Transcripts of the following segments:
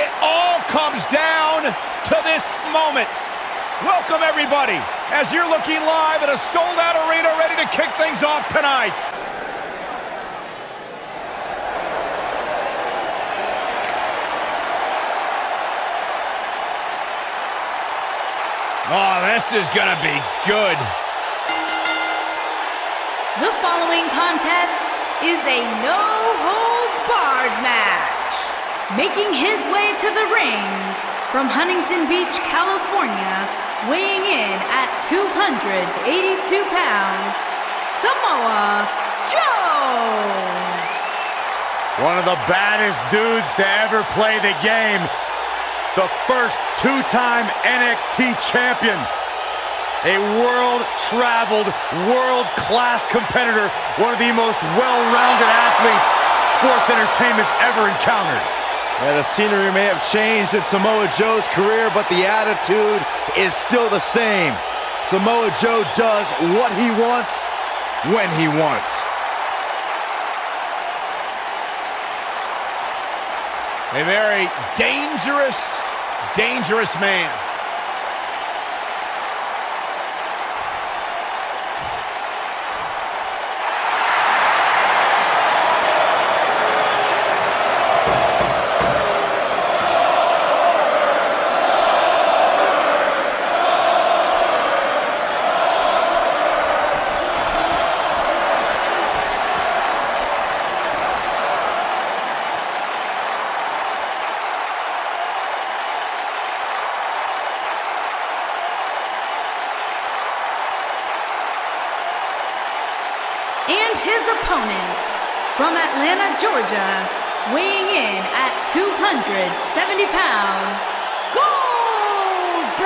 It all comes down to this moment. Welcome, everybody, as you're looking live at a sold-out arena ready to kick things off tonight. Oh, this is gonna be good. The following contest is a no-holds-barred match. Making his way to the ring from Huntington Beach, California, weighing in at 282 pounds, Samoa Joe. One of the baddest dudes to ever play the game. The first two-time NXT champion. A world-traveled, world-class competitor. One of the most well-rounded athletes sports entertainment's ever encountered. Yeah, the scenery may have changed in Samoa Joe's career, but the attitude is still the same. Samoa Joe does what he wants, when he wants. A very dangerous, dangerous man. Atlanta, Georgia, weighing in at 270 pounds, Goldberg.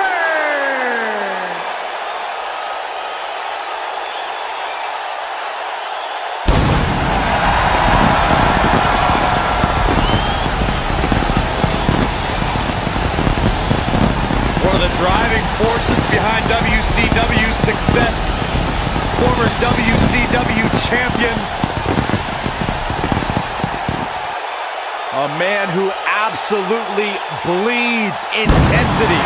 One of the driving forces behind WCW's success. Former WCW champion. A man who absolutely bleeds intensity.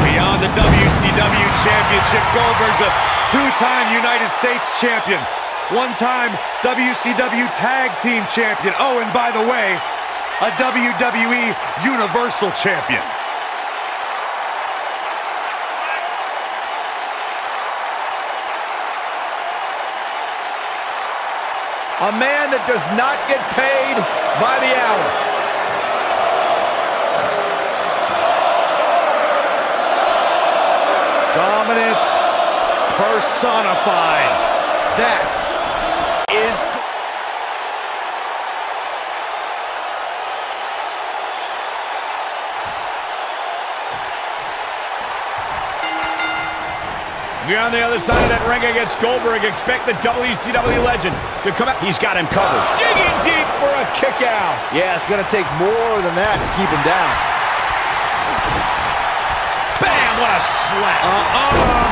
Beyond the WCW championship, Goldberg's a two-time United States champion. One-time WCW tag team champion. Oh, and by the way, a WWE Universal champion. A man that does not get paid by the hour. Dominance personified. That If you're on the other side of that ring against Goldberg, expect the WCW legend to come out. He's got him covered. Digging deep for a kick out. Yeah, it's going to take more than that to keep him down. Bam, what a slap. Uh-uh.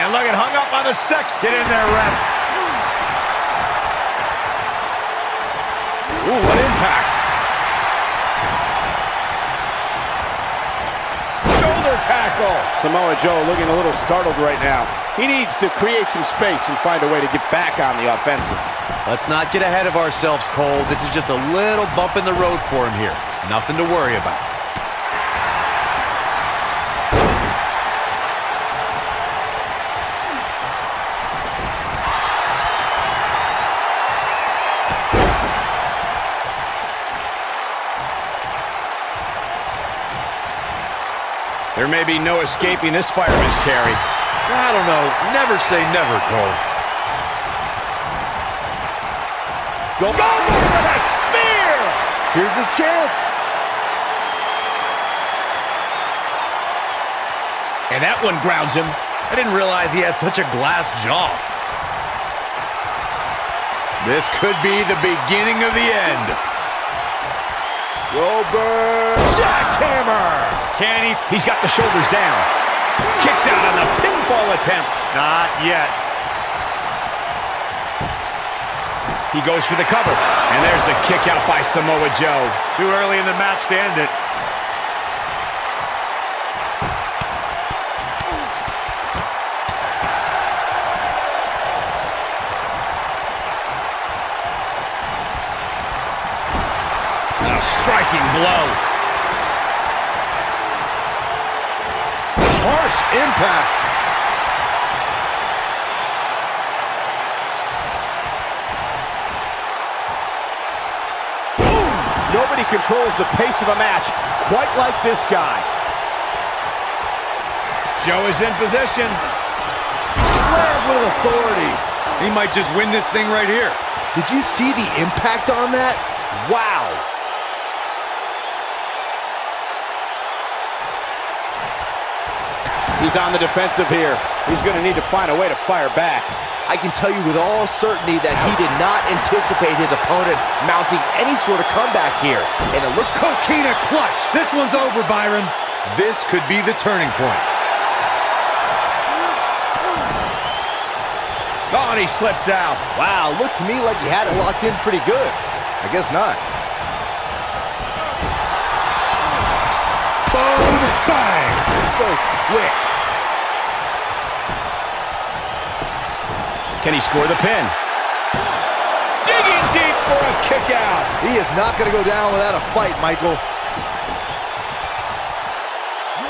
And look, it hung up on the second. Get in there, ref. Ooh, what impact. Tackle. Samoa Joe looking a little startled right now. He needs to create some space and find a way to get back on the offensive. Let's not get ahead of ourselves, Cole. This is just a little bump in the road for him here. Nothing to worry about. There may be no escaping this fireman's carry. I don't know. Never say never, Cole. Goldberg with a spear. Here's his chance. And that one grounds him. I didn't realize he had such a glass jaw. This could be the beginning of the end. Goldberg. Jackhammer. Can he? He's got the shoulders down. Kicks out on the pinfall attempt. Not yet. He goes for the cover. And there's the kick out by Samoa Joe. Too early in the match to end it. A striking blow. Harsh impact. Nobody controls the pace of a match quite like this guy. Joe is in position. Slammed with authority. He might just win this thing right here. Did you see the impact on that? Wow. He's on the defensive here. He's going to need to find a way to fire back. I can tell you with all certainty that he did not anticipate his opponent mounting any sort of comeback here. And it looks like. Coquina clutch. This one's over, Byron. This could be the turning point. Oh, and he slips out. Wow, looked to me like he had it locked in pretty good. I guess not. Boom, bang. So quick. Can he score the pin? Digging deep for a kick out. He is not going to go down without a fight, Michael.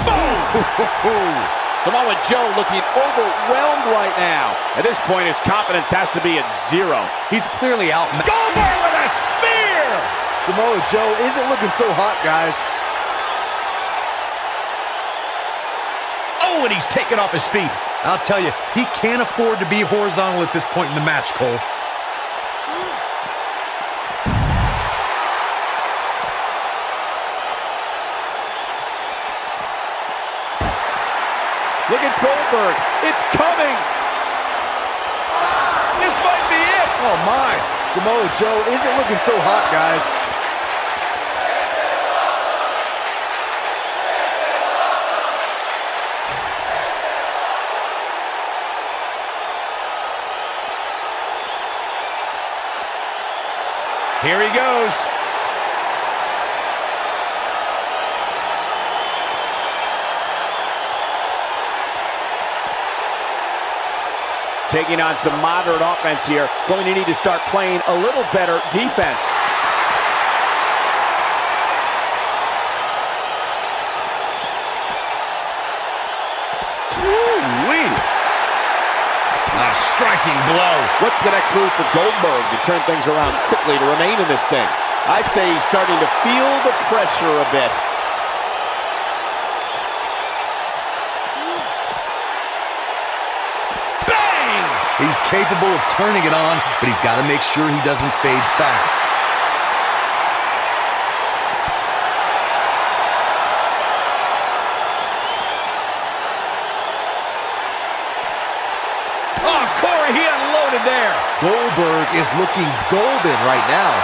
Boom! Samoa Joe looking overwhelmed right now. At this point, his confidence has to be at zero. He's clearly out. Goldberg with a spear. Samoa Joe isn't looking so hot, guys. He's taken off his feet. I'll tell you, he can't afford to be horizontal at this point in the match, Cole. Look at Goldberg. It's coming. This might be it. Oh, my. Samoa Joe isn't looking so hot, guys. Here he goes. Taking on some moderate offense here. Going to need to start playing a little better defense. Woo-wee. A striking blow. What's the next move for Goldberg to turn things around quickly to remain in this thing? I'd say he's starting to feel the pressure a bit. Bang! He's capable of turning it on, but he's got to make sure he doesn't fade fast. Oh, Corey, he unloaded there. Goldberg is looking golden right now.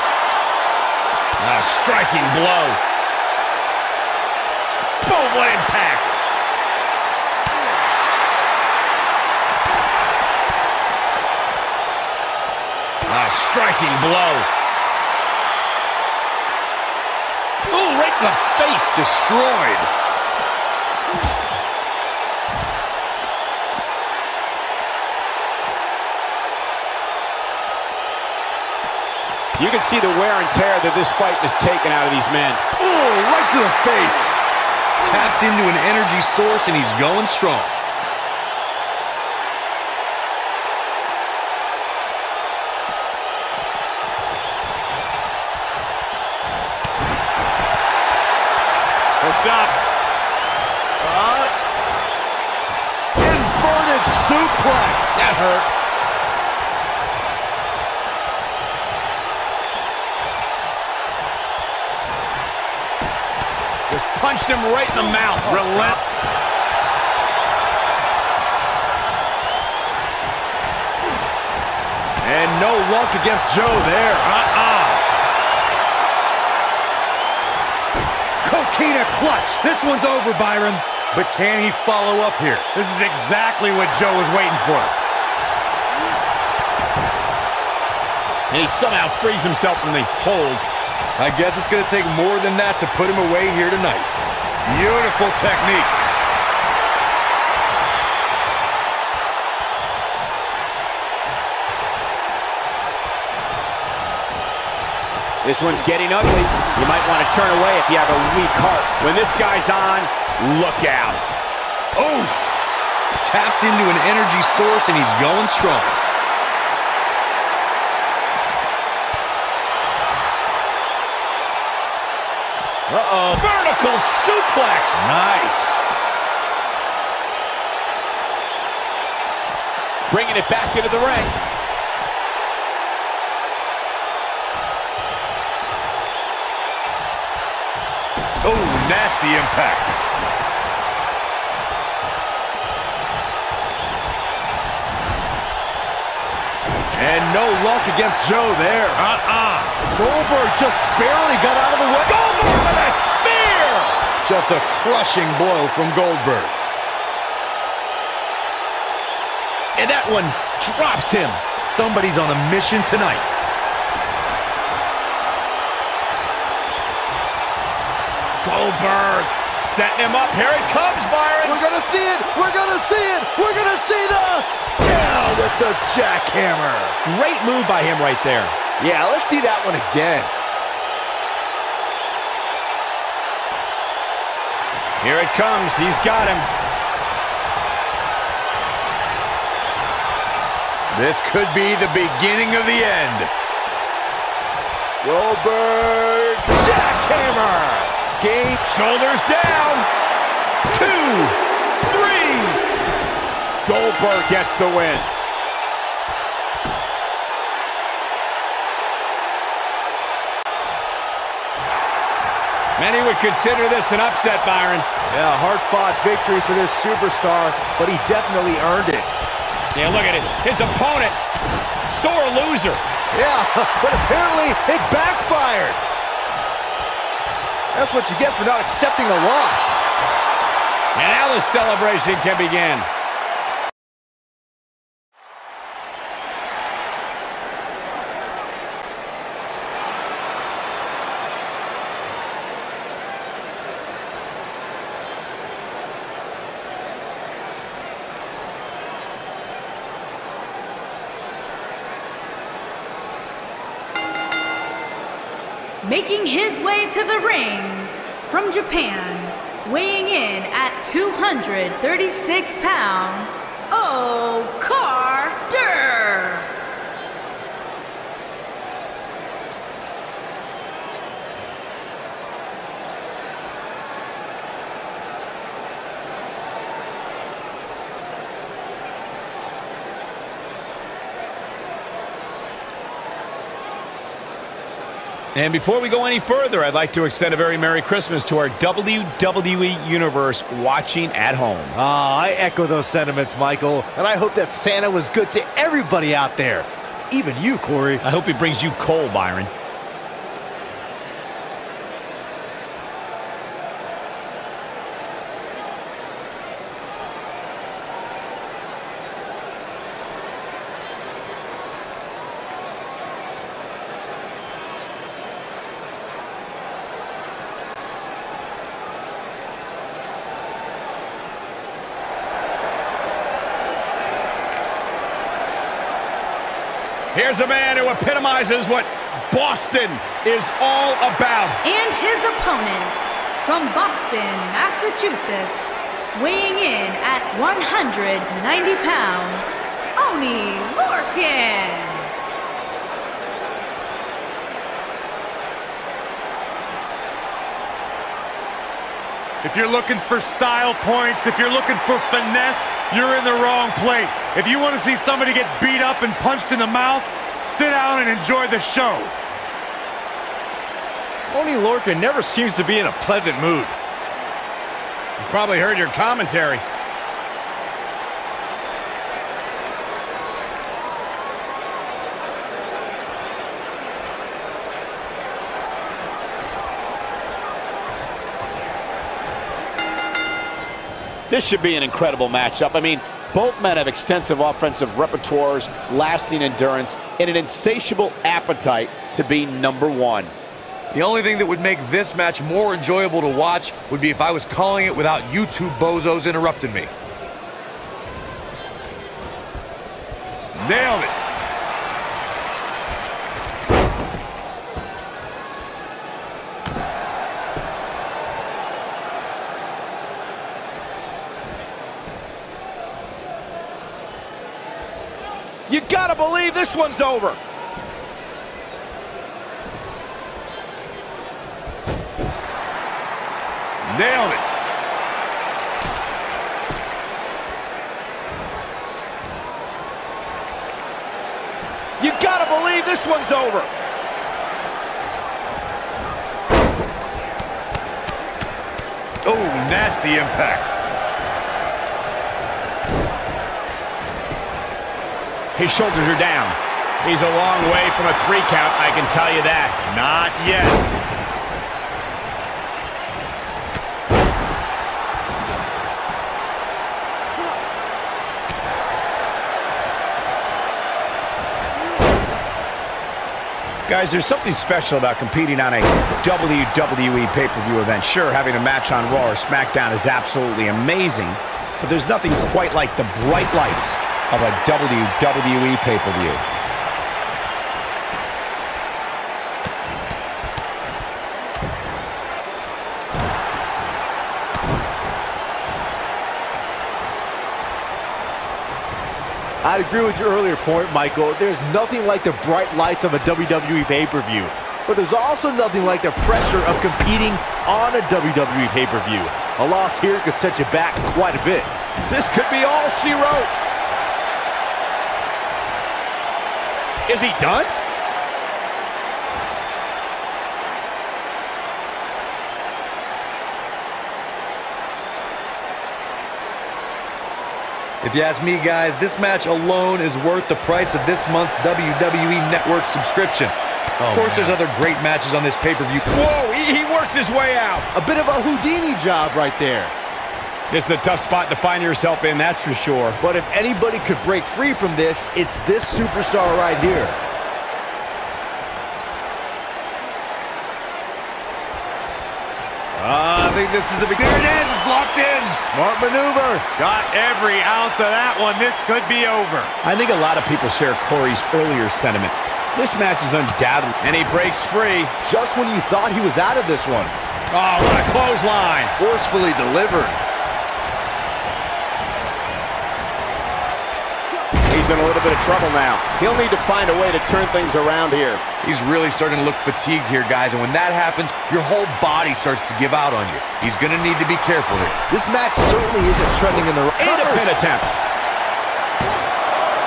A striking blow. Boom, what impact. A striking blow. Ooh, right in the face. Destroyed. You can see the wear and tear that this fight has taken out of these men. Oh, right to the face. Tapped into an energy source, and he's going strong. Hooked up. Uh, inverted suplex. That hurt. Punched him right in the mouth. Relent. And no luck against Joe there. Uh-uh. Coquina clutch. This one's over, Byron. But can he follow up here? This is exactly what Joe was waiting for. And he somehow frees himself from the hold. I guess it's going to take more than that to put him away here tonight. Beautiful technique. This one's getting ugly. You might want to turn away if you have a weak heart. When this guy's on, look out. Oh! Tapped into an energy source and he's going strong. Uh-oh. Vertical suplex. Nice. Bringing it back into the ring. Oh, nasty impact. And no luck against Joe there. Uh-uh. Goldberg just barely got out of the way. Goldberg with a spear. Just a crushing blow from Goldberg. And that one drops him. Somebody's on a mission tonight. Goldberg setting him up. Here it comes, Byron. We're gonna see it. We're gonna see it. We're gonna see the down with the jackhammer. Great move by him right there. Yeah, let's see that one again. Here it comes. He's got him. This could be the beginning of the end. Goldberg jackhammer. Game. Shoulders down. Two. Three. Goldberg gets the win. Many would consider this an upset, Byron. Yeah, hard-fought victory for this superstar, but he definitely earned it. Yeah, look at it. His opponent, sore loser. Yeah, but apparently it backfired. That's what you get for not accepting a loss. And now the celebration can begin. Making his way to the ring from Japan, weighing in at 236 pounds, Oh And before we go any further, I'd like to extend a very Merry Christmas to our WWE Universe watching at home. Ah, I echo those sentiments, Michael, and I hope that Santa was good to everybody out there, even you, Corey. I hope he brings you coal, Byron. Here's a man who epitomizes what Boston is all about. And his opponent from Boston, Massachusetts, weighing in at 190 pounds, Oney Lorcan. If you're looking for style points, if you're looking for finesse, you're in the wrong place. If you want to see somebody get beat up and punched in the mouth, sit down and enjoy the show. Oney Lorcan never seems to be in a pleasant mood. You probably heard your commentary. This should be an incredible matchup. I mean, Both men have extensive offensive repertoires, lasting endurance, and an insatiable appetite to be number one. The only thing that would make this match more enjoyable to watch would be if I was calling it without you two bozos interrupting me. Nailed it. Gotta believe this one's over. Nailed it. You gotta believe this one's over. Oh, nasty impact. His shoulders are down. He's a long way from a three count, I can tell you that. Not yet. Guys, there's something special about competing on a WWE pay-per-view event. Sure, having a match on Raw or SmackDown is absolutely amazing, but there's nothing quite like the bright lights of a WWE pay-per-view. I'd agree with your earlier point, Michael. There's nothing like the bright lights of a WWE pay-per-view. But there's also nothing like the pressure of competing on a WWE pay-per-view. A loss here could set you back quite a bit. This could be all she wrote. Is he done? If you ask me, guys, this match alone is worth the price of this month's WWE Network subscription. of oh, course, there's other great matches on this pay-per-view. Whoa, he, he works his way out. A bit of a Houdini job right there. This is a tough spot to find yourself in, that's for sure. But if anybody could break free from this, it's this superstar right here. Uh, I think this is the beginning. There it is. It's locked in. Smart maneuver. Got every ounce of that one. This could be over. I think a lot of people share Corey's earlier sentiment. This match is undoubtedly, and he breaks free. Just when you thought he was out of this one. Oh, what a clothesline. Forcefully delivered. He's in a little bit of trouble now. He'll need to find a way to turn things around here. He's really starting to look fatigued here, guys. And when that happens, your whole body starts to give out on you. He's going to need to be careful here. This match certainly isn't trending in the right And a pin attempt.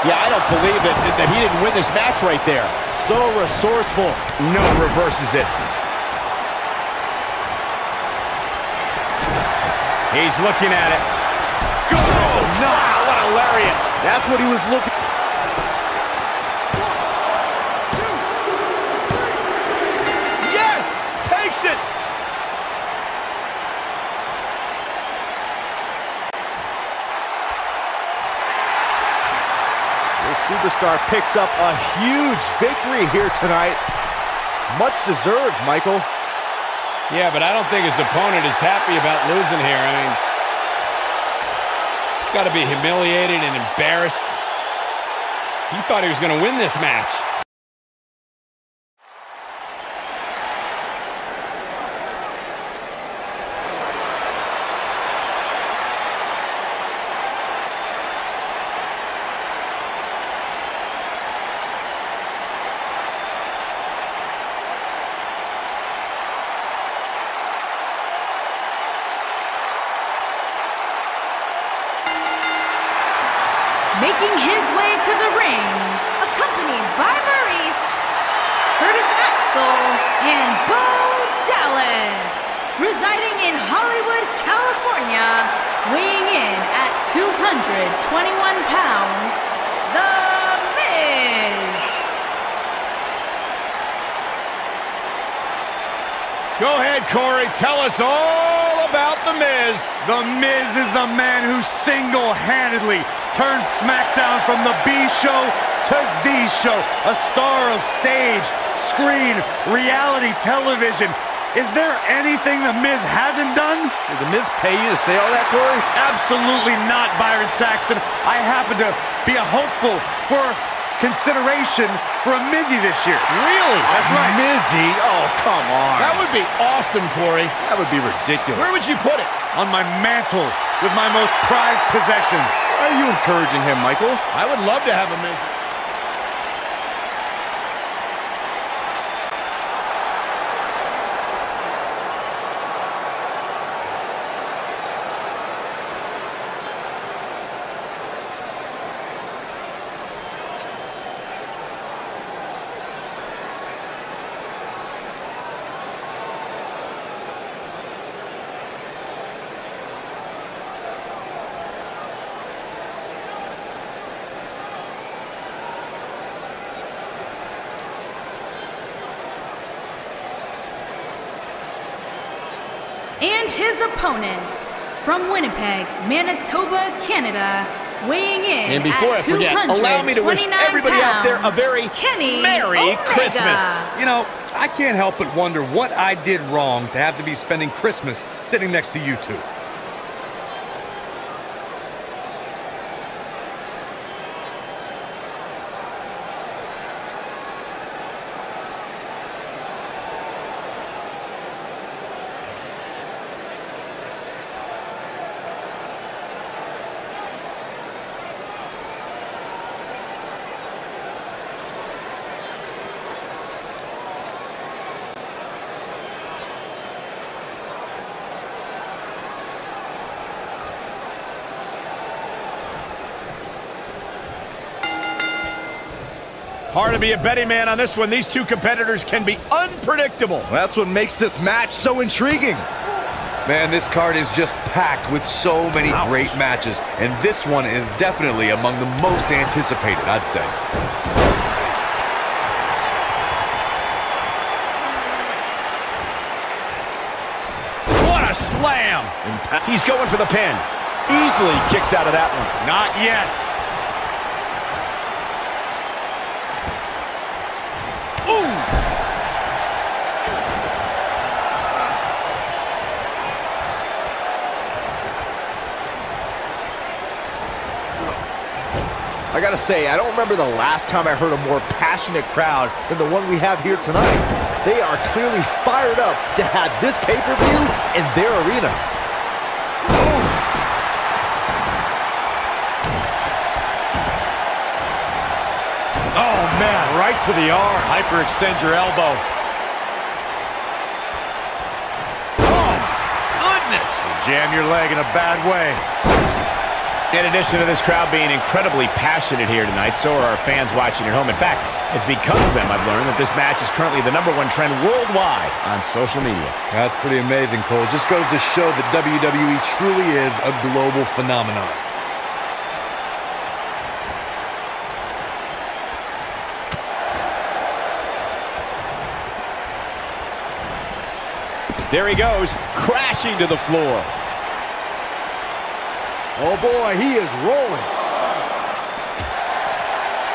Yeah, I don't believe that, that he didn't win this match right there. So resourceful. No, reverses it. He's looking at it. Go! No! What a lariat. That's what he was looking Yes! Takes it! This superstar picks up a huge victory here tonight. Much deserved, Michael. Yeah, but I don't think his opponent is happy about losing here. I mean, he's got to be humiliated and embarrassed. He thought he was going to win this match. Making his way to the ring, accompanied by Maryse, Curtis Axel, and Bo Dallas. Residing in Hollywood, California, weighing in at 221 pounds, The Miz. Go ahead, Corey. Tell us all about The Miz. The Miz is the man who single-handedly turned SmackDown from the B show to the show. A star of stage, screen, reality television. Is there anything The Miz hasn't done? Did The Miz pay you to say all that, Corey? Absolutely not, Byron Saxton. I happen to be a hopeful for consideration for a Mizzy this year. Really? That's right. Mizzy? Oh, come on. That would be awesome, Corey. That would be ridiculous. Where would you put it? On my mantle with my most prized possessions. Why are you encouraging him, Michael? I would love to have a Miz. And his opponent from Winnipeg, Manitoba, Canada, weighing in And before at I forget, allow me to wish 229 everybody out there a very Kenny Merry Omega. Christmas. You know, I can't help but wonder what I did wrong to have to be spending Christmas sitting next to you two. Hard to be a betting man on this one. These two competitors can be unpredictable. That's what makes this match so intriguing. Man, this card is just packed with so many Ouch. great matches, and this one is definitely among the most anticipated, I'd say. What a slam! He's going for the pin. Easily kicks out of that one. Not yet. I gotta say, I don't remember the last time I heard a more passionate crowd than the one we have here tonight. They are clearly fired up to have this pay-per-view in their arena. Oh, man, right to the arm. Hyperextend your elbow. Oh, goodness! Jam your leg in a bad way. In addition to this crowd being incredibly passionate here tonight, so are our fans watching at home. In fact, it's because of them I've learned that this match is currently the number one trend worldwide on social media. That's pretty amazing, Cole. Just goes to show that WWE truly is a global phenomenon. There he goes, crashing to the floor. Oh boy, he is rolling.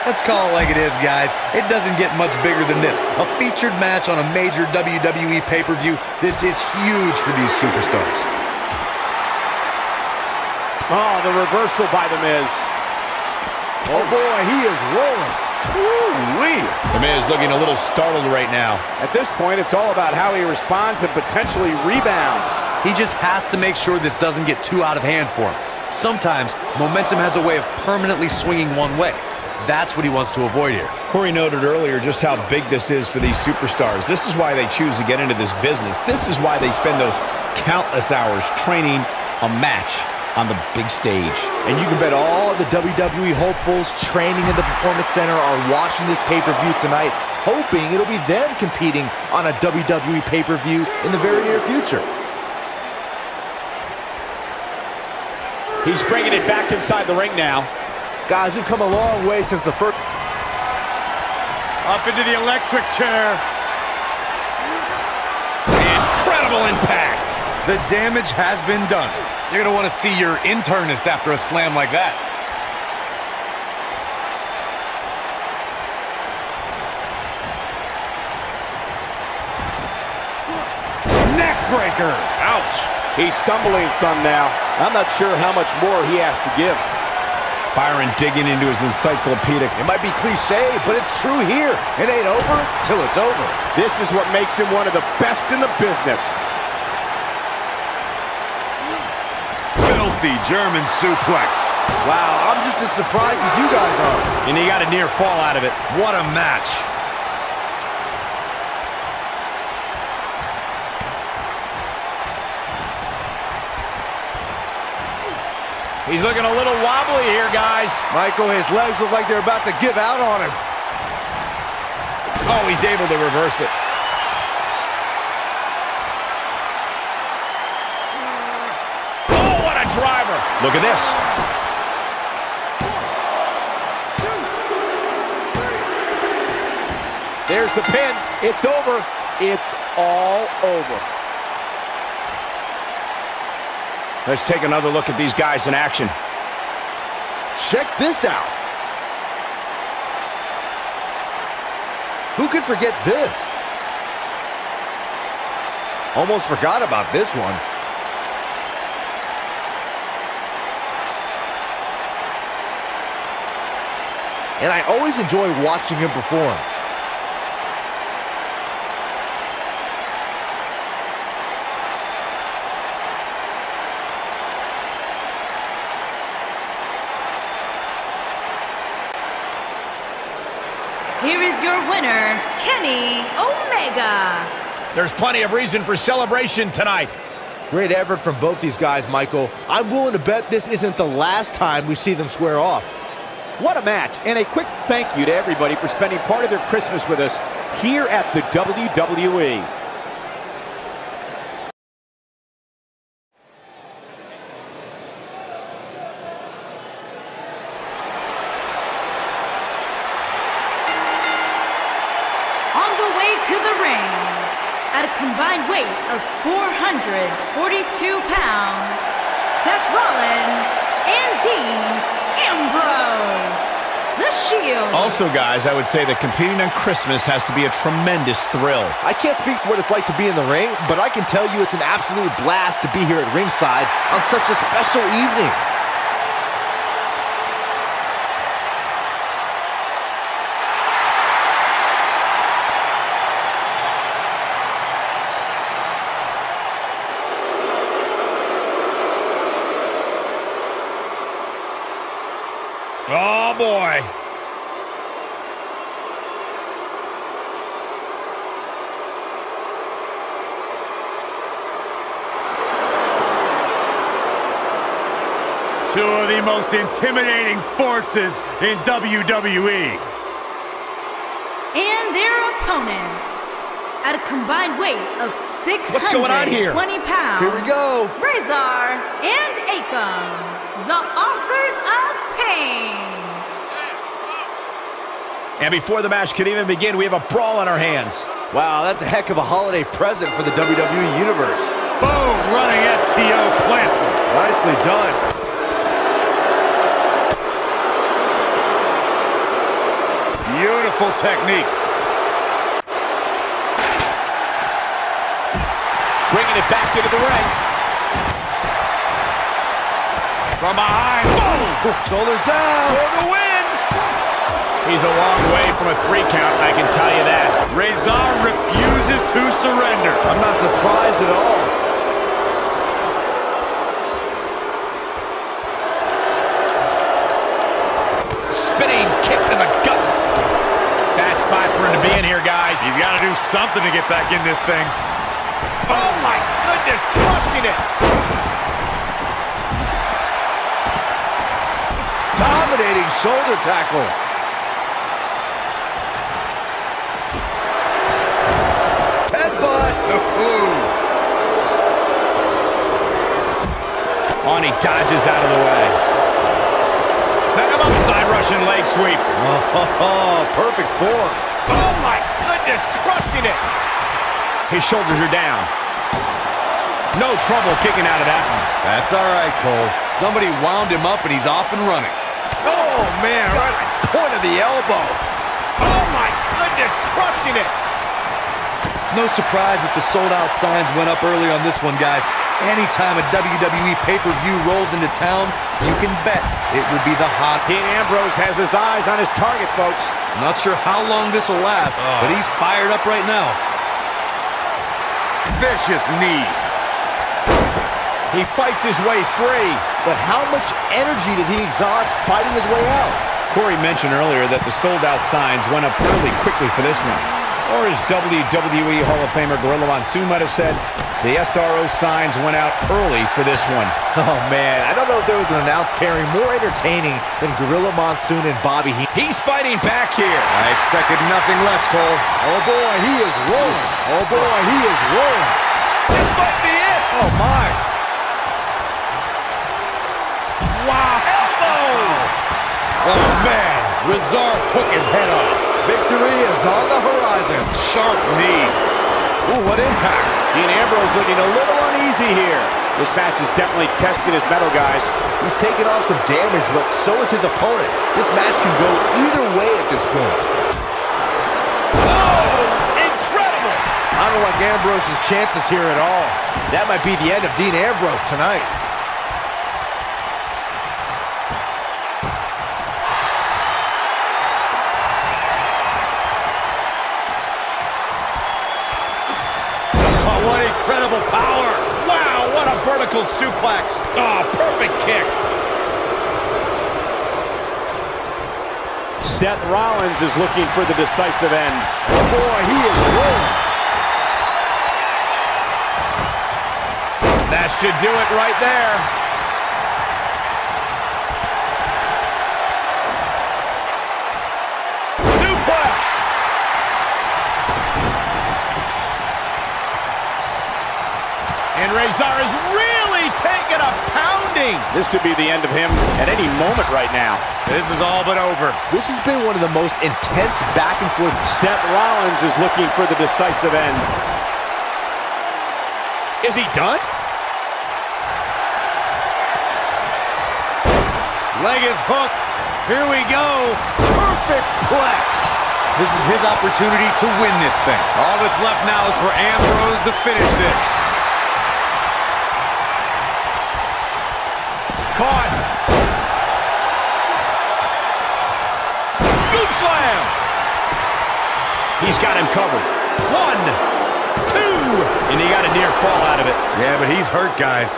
Let's call it like it is, guys. It doesn't get much bigger than this. A featured match on a major WWE pay-per-view. This is huge for these superstars. Oh, the reversal by The Miz. Oh boy, he is rolling. Woo-wee. The Miz looking a little startled right now. At this point, it's all about how he responds and potentially rebounds. He just has to make sure this doesn't get too out of hand for him. Sometimes, momentum has a way of permanently swinging one way. That's what he wants to avoid here. Corey noted earlier just how big this is for these superstars. This is why they choose to get into this business. This is why they spend those countless hours training a match on the big stage. And you can bet all the WWE hopefuls training in the Performance Center are watching this pay-per-view tonight, hoping it'll be them competing on a WWE pay-per-view in the very near future. He's bringing it back inside the ring now. Guys, we've come a long way since the first. Up into the electric chair. Incredible impact. The damage has been done. You're going to want to see your internist after a slam like that. Neckbreaker. Ouch. He's stumbling some now. I'm not sure how much more he has to give. Byron digging into his encyclopedic. It might be cliche, but it's true here. It ain't over till it's over. This is what makes him one of the best in the business. Filthy German suplex. Wow, I'm just as surprised as you guys are. And he got a near fall out of it. What a match. He's looking a little wobbly here, guys. Michael, his legs look like they're about to give out on him. Oh, he's able to reverse it. Oh, what a driver. Look at this. There's the pin. It's over. It's all over. Let's take another look at these guys in action. Check this out. Who could forget this? Almost forgot about this one. And I always enjoy watching him perform. Here is your winner, Kenny Omega. There's plenty of reason for celebration tonight. Great effort from both these guys, Michael. I'm willing to bet this isn't the last time we see them square off. What a match, and a quick thank you to everybody for spending part of their Christmas with us here at the. WWE. On the way to the ring, at a combined weight of 442 pounds, Seth Rollins and Dean Ambrose. The Shield. Also, guys, I would say that competing on Christmas has to be a tremendous thrill. I can't speak for what it's like to be in the ring, but I can tell you it's an absolute blast to be here at ringside on such a special evening. Oh, boy. Two of the most intimidating forces in E. WWE. and their opponents at a combined weight of 620 What's going on here? pounds. Here we go. Rezar and Akam, the authors of pain. And before the match could even begin, we have a brawl on our hands. Wow, that's a heck of a holiday present for the WWE Universe. Boom! Running STO plants him. Nicely done. Technique. Bringing it back into the ring. From behind. Boom! Shoulders down. For the win! He's a long way from a three count, I can tell you that. Something to get back in this thing. Oh, my goodness, crushing it. Dominating shoulder tackle. Headbutt. On, he dodges out of the way. Set him up, side Russian leg sweep. Oh, perfect form. Oh, my goodness, crushing it. His shoulders are down. No trouble kicking out of that one. That's all right, Cole. Somebody wound him up and he's off and running. Oh, man, right at the point of the elbow. Oh, my goodness, crushing it. No surprise that the sold-out signs went up early on this one, guys. Anytime a WWE pay-per-view rolls into town, you can bet it would be the hot. Dean Ambrose has his eyes on his target, folks. Not sure how long this will last, oh. but he's fired up right now. Vicious knee. He fights his way free, but how much energy did he exhaust fighting his way out? Corey mentioned earlier that the sold-out signs went up fairly quickly for this one. Or as WWE Hall of Famer Gorilla Monsoon might have said, the SRO signs went out early for this one. Oh, man, I don't know if there was an announce pairing more entertaining than Gorilla Monsoon and Bobby Heenan. He's fighting back here. I expected nothing less, Cole. Oh, boy, he is rolling. Oh, boy, he is rolling. This might be it. Oh, my. Wow. Elbow. Oh, man. Rezar took his head off. Victory is on the horizon. Sharp knee. Ooh, what impact. Dean Ambrose looking a little uneasy here. This match has definitely tested his metal, guys. He's taken on some damage, but so is his opponent. This match can go either way at this point. Oh, incredible. I don't like Ambrose's chances here at all. That might be the end of Dean Ambrose tonight. Vertical suplex. Oh, perfect kick. Seth Rollins is looking for the decisive end. Oh, boy, he is rolling. That should do it right there. Suplex. And Rezar is really taking a pounding. This could be the end of him at any moment right now. This is all but over. This has been one of the most intense back and forth. Seth Rollins is looking for the decisive end. Is he done? Leg is hooked. Here we go. Perfect plex. This is his opportunity to win this thing. All that's left now is for Ambrose to finish this. He's got him covered. One, two, and he got a near fall out of it. Yeah, but he's hurt, guys.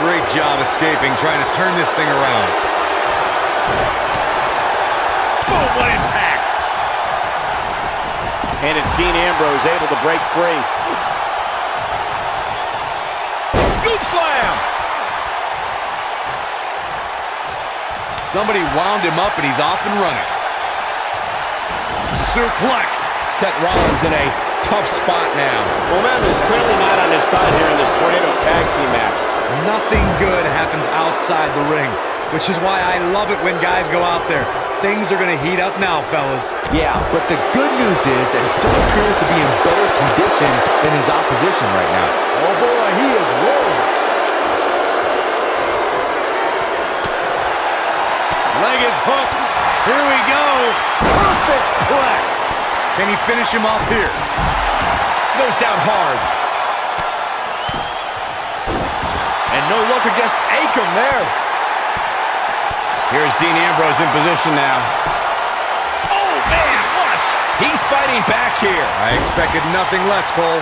Great job escaping, trying to turn this thing around. Boom, what impact. And it's Dean Ambrose able to break free. Somebody wound him up and he's off and running. Suplex. Seth Rollins in a tough spot now. Momentum is clearly not on his side here in this Tornado Tag Team match. Nothing good happens outside the ring, which is why I love it when guys go out there. Things are going to heat up now, fellas. Yeah, but the good news is that he still appears to be in better condition than his opposition right now. Oh boy, hooked. Here we go. Perfect plex. Can he finish him off here? Goes down hard. And no look against Akam there. Here's Dean Ambrose in position now. Oh, man, what He's fighting back here. I expected nothing less, Cole.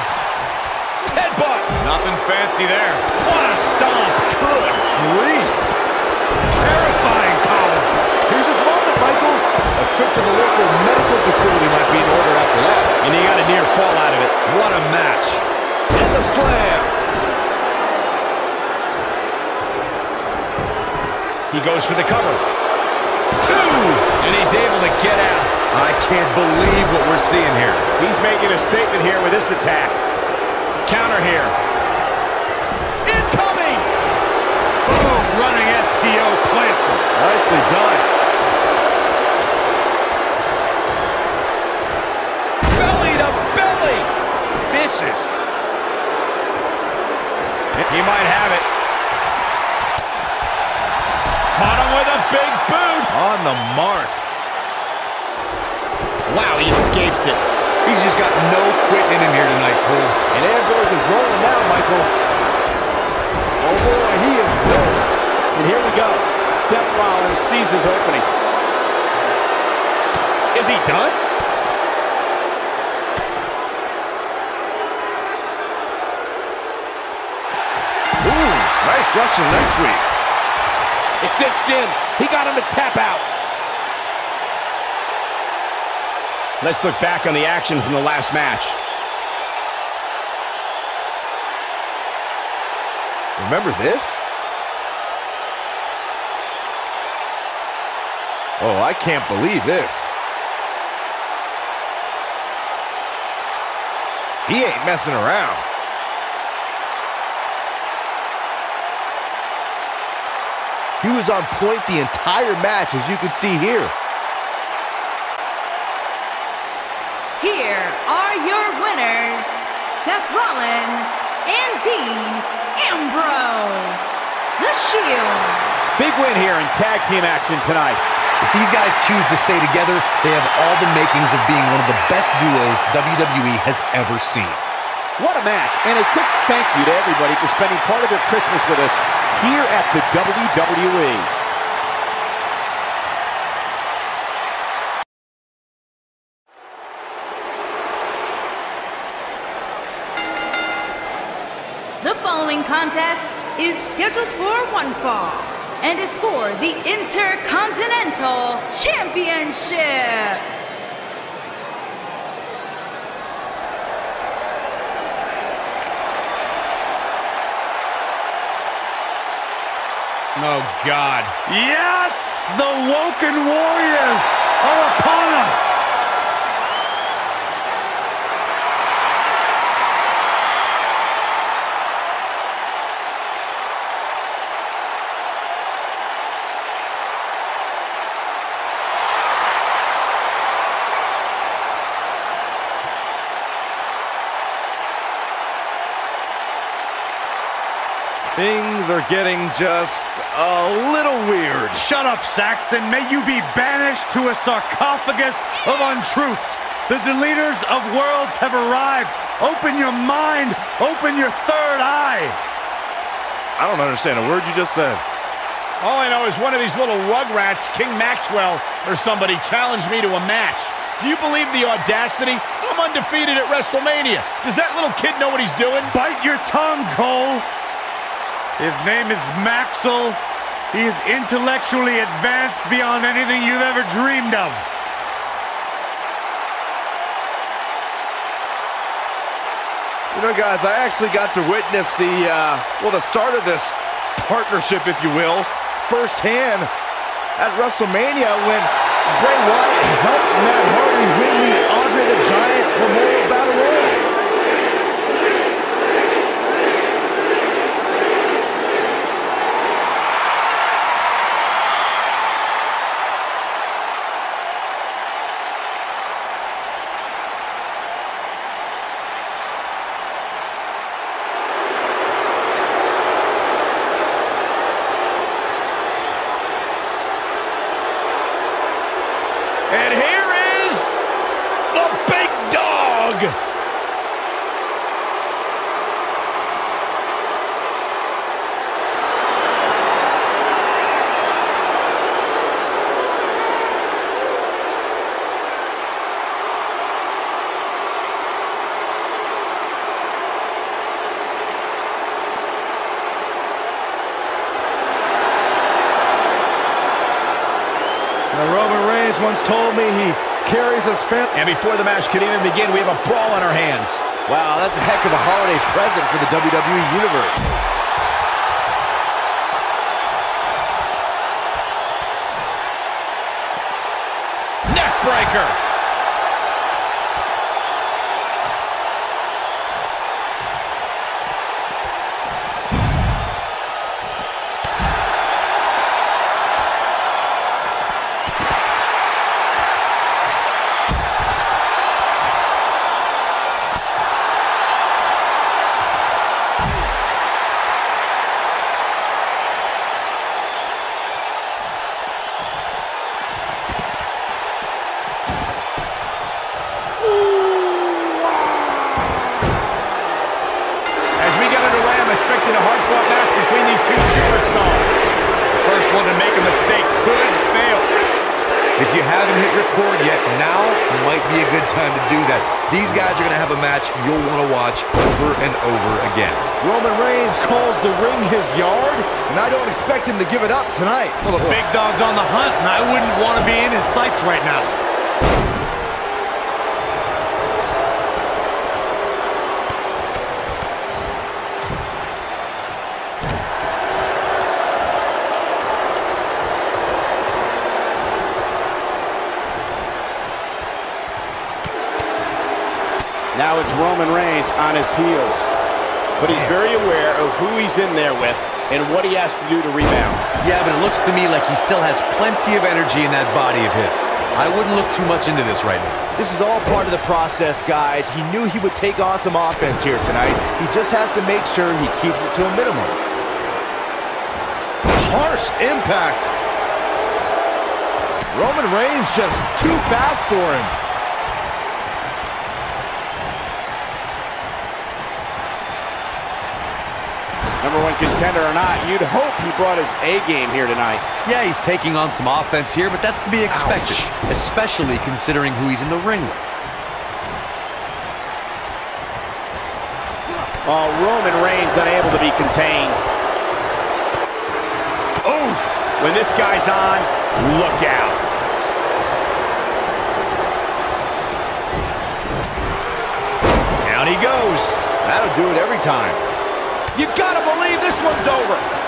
Headbutt. Nothing fancy there. What a stomp. Good grief. Terrifying power. Here's his moment, Michael. A trip to the local medical facility might be in order after that. And he got a near fall out of it. What a match. And the slam. He goes for the cover. Two. And he's able to get out. I can't believe what we're seeing here. He's making a statement here with this attack. Counter here. Incoming. Boom, running STO plants him. Nicely done. He might have it. Caught him with a big boot. On the mark. Wow, he escapes it. He's just got no quitting in here tonight, Cole. And Ambrose is rolling now, Michael. Oh boy, he is rolling. And here we go. Seth Rollins sees his opening. Is he done? Leg sweep. It's cinched in. He got him to tap out. Let's look back on the action from the last match. Remember this? Oh, I can't believe this. He ain't messing around. He was on point the entire match, as you can see here. Here are your winners, Seth Rollins and Dean Ambrose. The Shield. Big win here in tag team action tonight. If these guys choose to stay together, they have all the makings of being one of the best duos WWE has ever seen. What a match. And a quick thank you to everybody for spending part of their Christmas with us here at the WWE. The following contest is scheduled for one fall and is for the Intercontinental Championship. Oh, God. Yes! The Woken Warriors are upon us! Things are getting just a little weird. Shut up, Saxton. May you be banished to a sarcophagus of untruths. The deleters of worlds have arrived. Open your mind. Open your third eye. I don't understand a word you just said. All I know is one of these little rugrats, King Maxel or somebody, challenged me to a match. Do you believe the audacity? I'm undefeated at WrestleMania. Does that little kid know what he's doing? Bite your tongue, Cole. His name is Maxel. He is intellectually advanced beyond anything you've ever dreamed of. You know, guys, I actually got to witness the, uh, well, the start of this partnership, if you will, firsthand at WrestleMania when Bray Wyatt helped Matt Hardy win the Andre the Giant Memorial Battle Royal. And here is the big dog. Now, Roman Reigns once told me he And before the match can even begin, we have a brawl on our hands. Wow, that's a heck of a holiday present for the WWE Universe. Haven't hit record yet, now might be a good time to do that. These guys are going to have a match you'll want to watch over and over again. Roman Reigns calls the ring his yard, and I don't expect him to give it up tonight. Well, the big dog's on the hunt, and I wouldn't want to be in his sights right now. Now it's Roman Reigns on his heels. But he's very aware of who he's in there with and what he has to do to rebound. Yeah, but it looks to me like he still has plenty of energy in that body of his. I wouldn't look too much into this right now. This is all part of the process, guys. He knew he would take on some offense here tonight. He just has to make sure he keeps it to a minimum. Harsh impact. Roman Reigns just too fast for him. Contender or not, you'd hope he brought his A game here tonight. Yeah, he's taking on some offense here, but that's to be expected, especially considering who he's in the ring with. Oh, Roman Reigns unable to be contained. Oof! When this guy's on, look out. Down he goes. That'll do it every time. You gotta believe this one's over.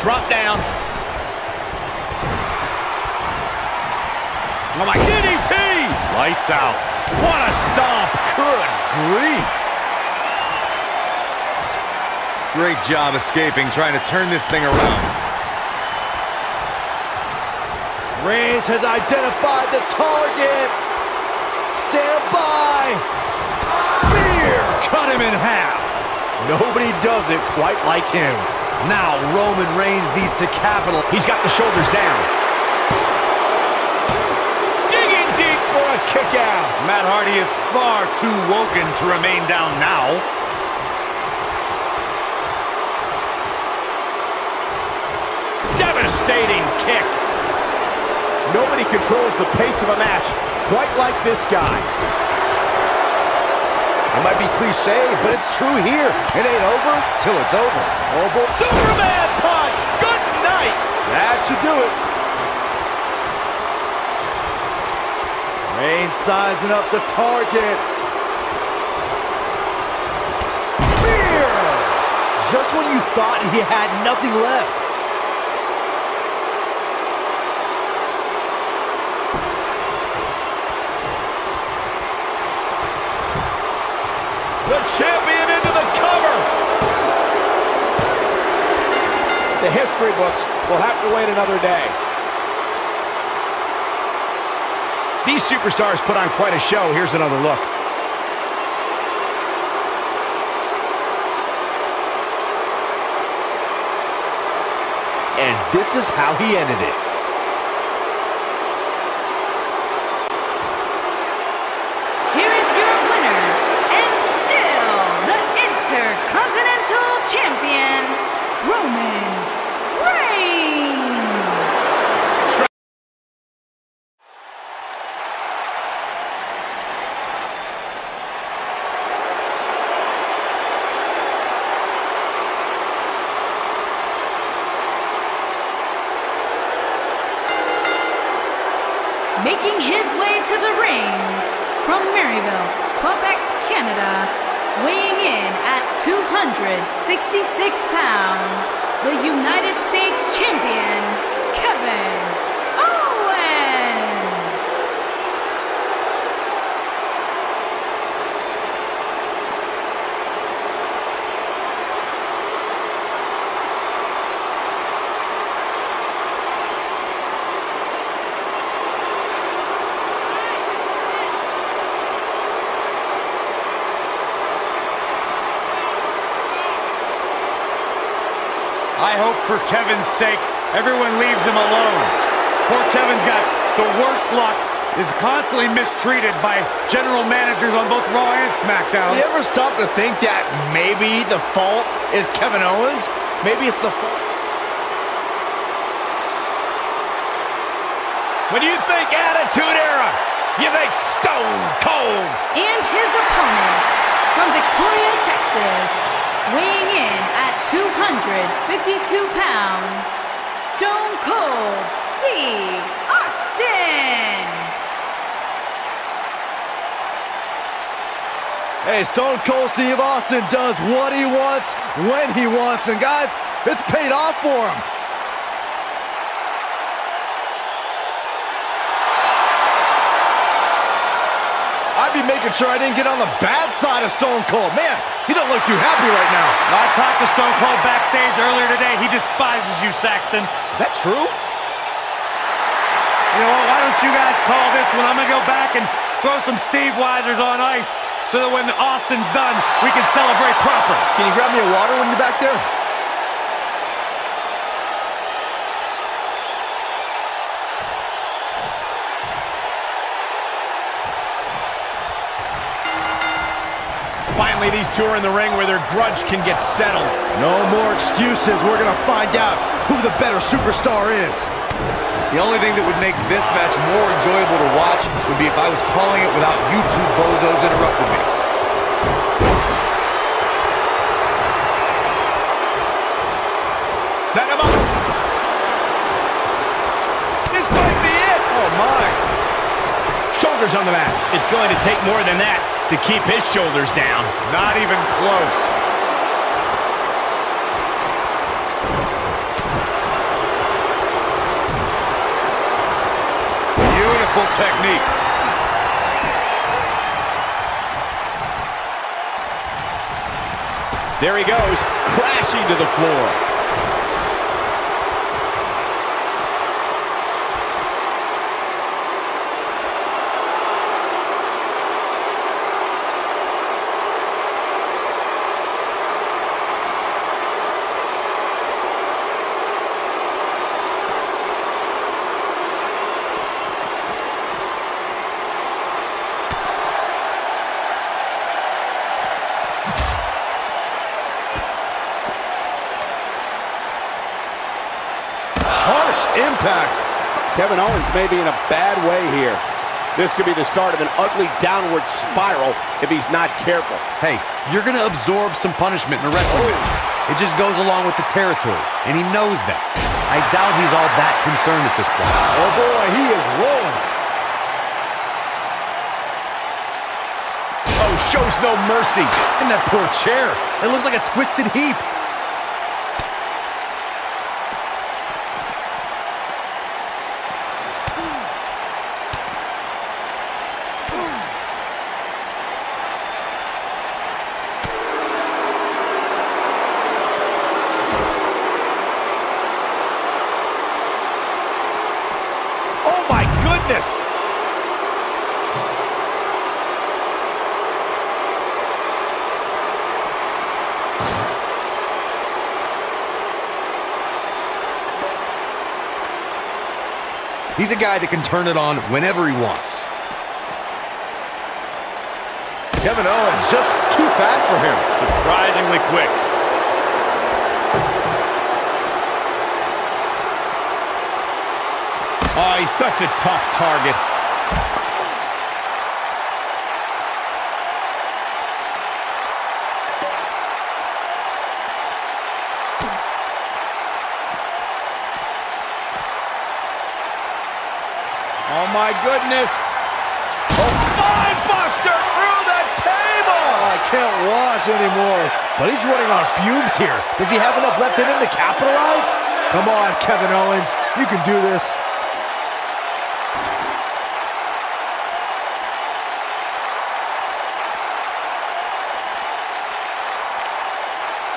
Drop down. Oh my DDT! Lights out. What a stomp! Good grief! Great job escaping, trying to turn this thing around. Reigns has identified the target. Stand by. Spear. Cut him in half. Nobody does it quite like him. Now Roman Reigns needs to capital. He's got the shoulders down. Digging deep for a kick out. Matt Hardy is far too woken to remain down now. Devastating. Nobody controls the pace of a match quite like this guy. It might be cliche, but it's true here. It ain't over till it's over. Oh, over. Superman punch. Good night. That should do it. Reigns sizing up the target. Spear! Just when you thought he had nothing left. The champion into the cover. The history books will have to wait another day. These superstars put on quite a show. Here's another look. And this is how he ended it. Here is your winner, and still the Intercontinental Champion, Roman Reigns. Making his way to the ring from Marieville, Quebec, Canada, weighing in at 266 pounds, the United States Champion, Kevin Owens. I hope for Kevin's sake Everyone leaves him alone. Poor Kevin's got the worst luck, is constantly mistreated by general managers on both Raw and SmackDown. You ever stop to think that maybe the fault is Kevin Owens? Maybe it's the fault. When you think Attitude Era, you think Stone Cold. And his opponent from Victoria, Texas, weighing in at 252 pounds, Stone Cold Steve Austin. Hey, Stone Cold Steve Austin does what he wants, when he wants, and guys, it's paid off for him. Be making sure I didn't get on the bad side of Stone Cold. Man, he don't look too happy right now. I talked to Stone Cold backstage earlier today. He despises you, Saxton. Is that true? You know what? Why don't you guys call this one? I'm going to go back and throw some Steve Weisers on ice so that when Austin's done, we can celebrate proper. Can you grab me a water when you're back there? Finally, these two are in the ring where their grudge can get settled. No more excuses. We're going to find out who the better superstar is. The only thing that would make this match more enjoyable to watch would be if I was calling it without you two bozos interrupting me. Set him up. This might be it. Oh, my. Shoulders on the mat. It's going to take more than that to keep his shoulders down. Not even close. Beautiful technique. There he goes, crashing to the floor. Harsh impact. Kevin Owens may be in a bad way here. This could be the start of an ugly downward spiral if he's not careful. Hey, you're going to absorb some punishment in a wrestling oh. match. It just goes along with the territory, and he knows that. I doubt he's all that concerned at this point. Oh, boy, he is rolling. Oh, shows no mercy. And that poor chair. It looks like a twisted heap. Oh, my goodness. He's a guy that can turn it on whenever he wants. Kevin Owens just too fast for him. Surprisingly quick. Oh, he's such a tough target. My goodness. Oh, spine buster through the table. Oh, I can't watch anymore. But he's running on fumes here. Does he have enough left in him to capitalize? Come on, Kevin Owens. You can do this.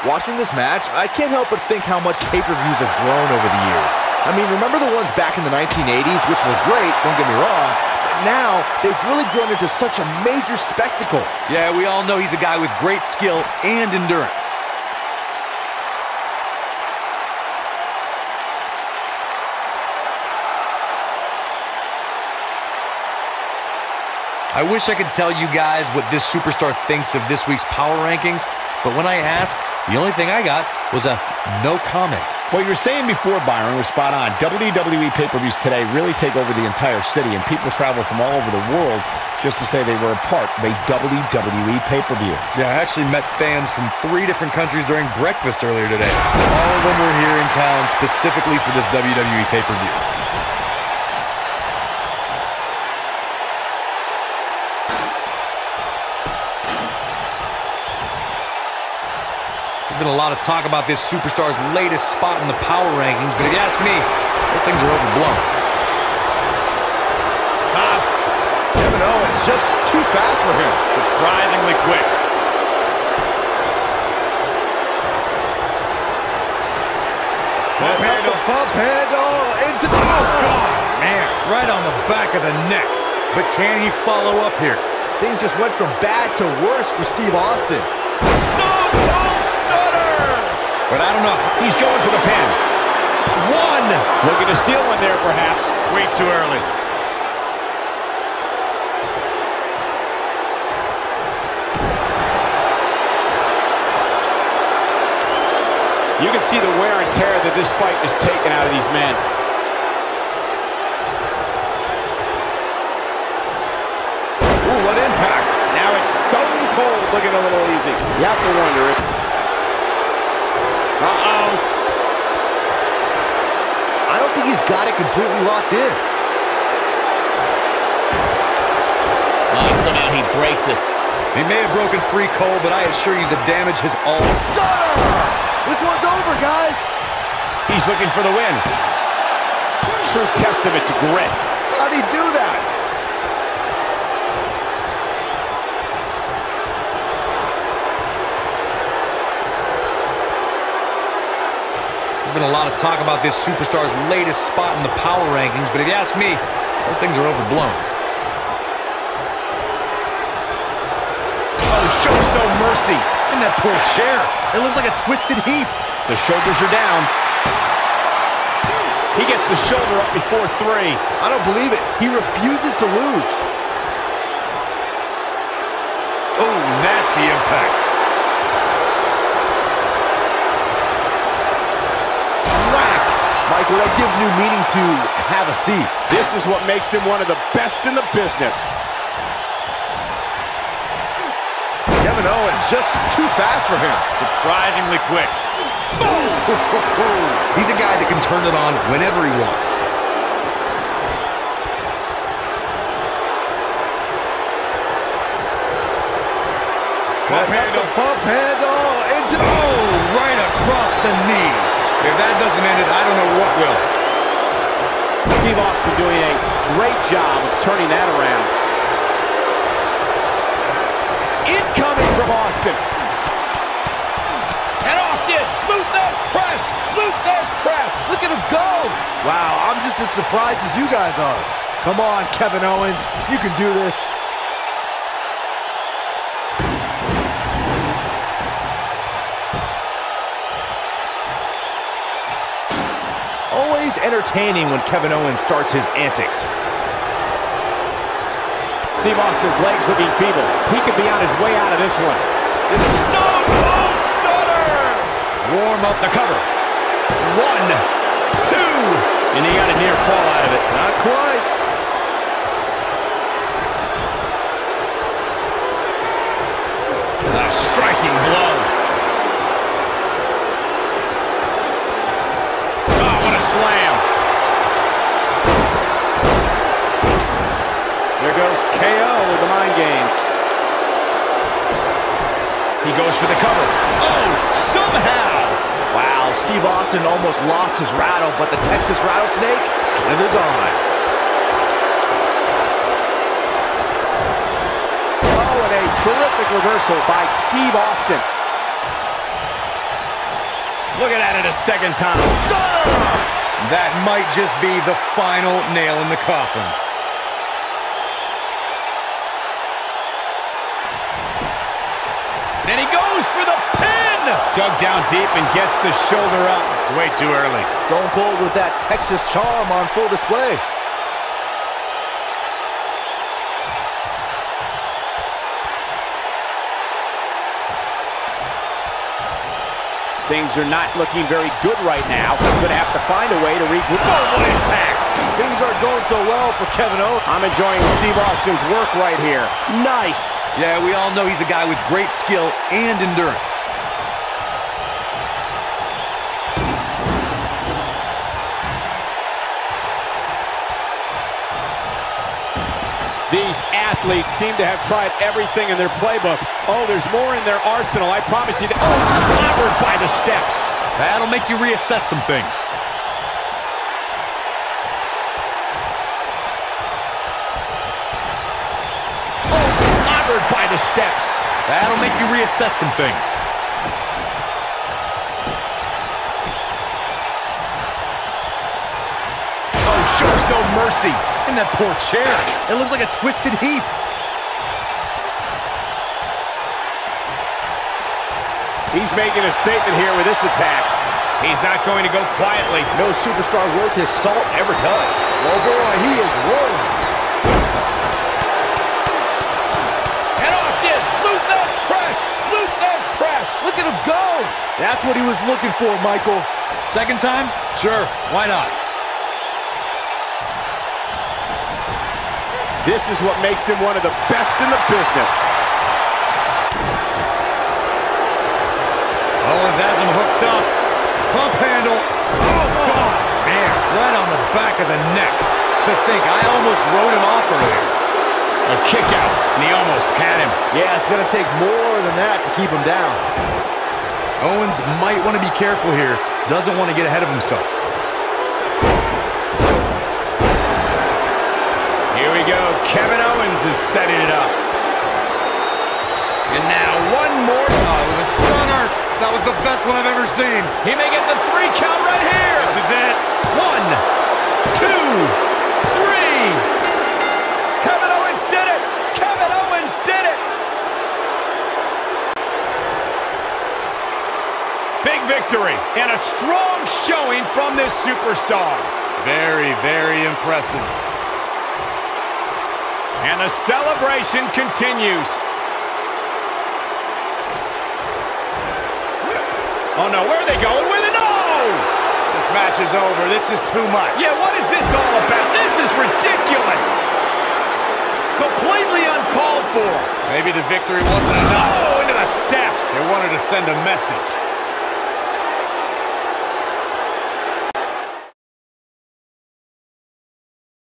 Watching this match, I can't help but think how much pay-per-views have grown over the years. I mean, remember the ones back in the 1980s, which were great, don't get me wrong, but now they've really grown into such a major spectacle. Yeah, we all know he's a guy with great skill and endurance. I wish I could tell you guys what this superstar thinks of this week's power rankings, but when I asked, the only thing I got was a no comment. What you were saying before, Byron, was spot on. WWE pay-per-views today really take over the entire city, and people travel from all over the world just to say they were a part of a WWE pay-per-view. Yeah, I actually met fans from three different countries during breakfast earlier today. All of them were here in town specifically for this WWE pay-per-view. Been a lot of talk about this superstar's latest spot in the power rankings, but if you ask me, those things are overblown. Ah, Kevin Owens just too fast for him. Surprisingly quick. Pump handle, pump handle, into the... Oh, God, man. Right on the back of the neck. But can he follow up here? Things just went from bad to worse for Steve Austin. Stone Cold Stunner! But I don't know. He's going for the pin. One! Looking to steal one there, perhaps. Way too early. You can see the wear and tear that this fight is taking out of these men. Ooh, what impact. Now it's Stone Cold looking a little easy. You have to wonder if... Uh-oh. I don't think he's got it completely locked in. Oh, somehow he breaks it. He may have broken free Cole, but I assure you the damage has all... Stunner! This one's over, guys. He's looking for the win. True testament to grit. How'd he do that? There's been a lot of talk about this superstar's latest spot in the power rankings, but if you ask me, those things are overblown. Oh, shows no mercy. And that poor chair. It looks like a twisted heap. The shoulders are down. He gets the shoulder up before three. I don't believe it. He refuses to lose. Gives new meaning to have a seat. This is what makes him one of the best in the business. Kevin Owens just too fast for him. Surprisingly quick. He's a guy that can turn it on whenever he wants. Pump handle, pump handle, into. Oh, right across the knee. If that doesn't end it, I don't know what will. Steve Austin doing a great job of turning that around. Incoming from Austin. And Austin, Lou Thesz press, Lou Thesz press. Look at him go! Wow, I'm just as surprised as you guys are. Come on, Kevin Owens. You can do this. Entertaining when Kevin Owens starts his antics. Steve Austin's legs looking feeble. He could be on his way out of this one. This is Stone Cold Stunner. Warm up the cover. One, two, and he got a near fall out of it. Not quite. He goes for the cover. Oh, somehow. Wow, Steve Austin almost lost his rattle, but the Texas Rattlesnake slithers on. Oh, and a terrific reversal by Steve Austin. Looking at it a second time. Stunner! That might just be the final nail in the coffin. And he goes for the pin! Dug down deep and gets the shoulder up. It's way too early. Stone Cold with that Texas charm on full display. Things are not looking very good right now. Going to have to find a way to regroup. Oh, what impact! Things are going so well for Kevin Owens. I'm enjoying Steve Austin's work right here. Nice. Yeah, we all know he's a guy with great skill and endurance. These athletes seem to have tried everything in their playbook. Oh, there's more in their arsenal. I promise you. That oh, clobbered by the steps. That'll make you reassess some things. Oh, clobbered by the steps. That'll make you reassess some things. Oh, shows no mercy. And that poor chair. It looks like a twisted heap. He's making a statement here with this attack. He's not going to go quietly. No superstar worth his salt ever does. Oh boy, he is rolling. Him go. That's what he was looking for, Michael. Second time? Sure, why not? This is what makes him one of the best in the business. Owens has him hooked up. Pump handle. Oh, oh. God. Man, right on the back of the neck. To think, I almost wrote him off earlier. A kick out, and he almost had him. Yeah, it's going to take more than that to keep him down. Owens might want to be careful here. Doesn't want to get ahead of himself. Here we go. Kevin Owens is setting it up. And now one more. Oh, it was a stunner. That was the best one I've ever seen. He may get the three count right here. This is it. One, two, three. Kevin Owens did it. Kevin Owens did it. Big victory and a strong showing from this superstar. Very, very impressive. And the celebration continues. Oh no, where are they going with it? No! This match is over. This is too much. Yeah, what is this all about? This is ridiculous. Completely uncalled for. Maybe the victory wasn't enough. Oh, into the steps. They wanted to send a message.